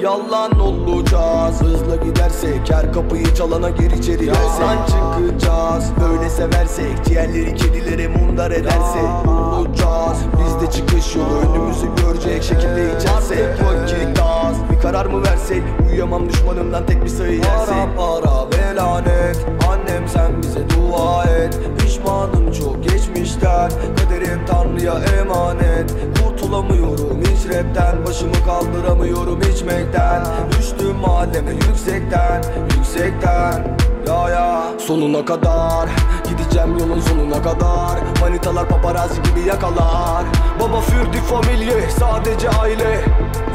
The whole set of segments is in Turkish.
Yalan olacağız. Hızla gidersek her kapıyı çalana gir içeri Yalan. Çıkacağız Böyle seversek. Ciğerleri kedilere mundar edersek. Olacağız Bizde çıkış yolu. Önümüzü görecek şekilde içersek. Vakit az. Bir karar mı versek? Uyuyamam düşmanımdan tek bir sayı yersek Kaderim Tanrı'ya emanet. Kurtulamıyorum hiç rapten Başımı kaldıramıyorum içmekten Düştüm mahalleme yüksekten Yüksekten. Ya ya. Sonuna kadar Gideceğim yolun sonuna kadar. Manitalar paparazzi gibi yakalar. Baba fürdü familye sadece aile.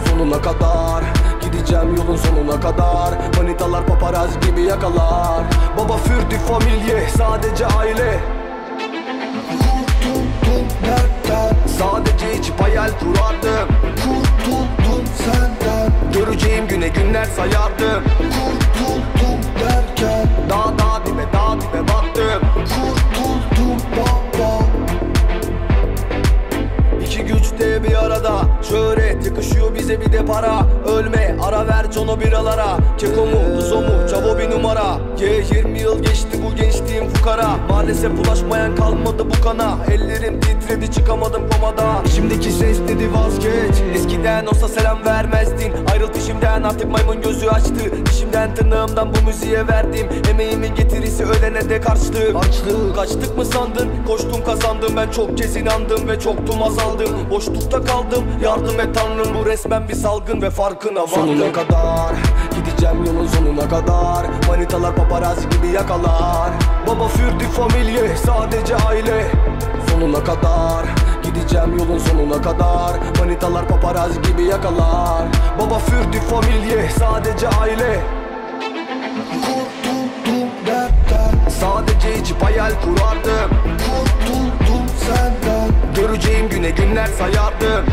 Sonuna kadar Gideceğim yolun sonuna kadar. Manitalar paparazzi gibi yakalar. Baba fürdü familye sadece aile Göreceğim güne günler sayardım Kurtuldum derken Dağ dağ dibe dağ dibe battım Kurtuldum baba İki güç de bir arada. Şöhret yakışıyor bize bir de para. Ölme ara ver cono biralara Keko mu Uzo mu Cavo bir numara. Ye 20 yıl geçti bu gençliğim fukara. Maalesef ulaşmayan kalmadı bu kana. Ellerim titredi çıkamadım komadan Şimdiki ses dedi vazgeç. Eskiden olsa selam vermezdin Ayrıl dişimden artık maymun gözü açtı. Dişimden tırnağımdan bu müziğe verdim. Emeğimin getirisi ölene de karşılık Açlık Kaçtık mı sandın? Koştum kazandım. Ben çok kez inandım ve çoktum azaldım. Boşlukta kaldım. Yardım et tanrım. Bu resmen bir salgın ve farkına vardım. Sonuna kadar gideceğim yolun sonuna kadar. Manitalar paparazzi gibi yakalar. Baba fürdü familye sadece aile. Sonuna kadar Gideceğim yolun sonuna kadar. Manitalar paparazzi gibi yakalar. Baba fürdü familye sadece aile. Kurtuldum dertten Sadece içip hayal kurardım. Kurtuldum senden. Göreceğim güne günler sayardım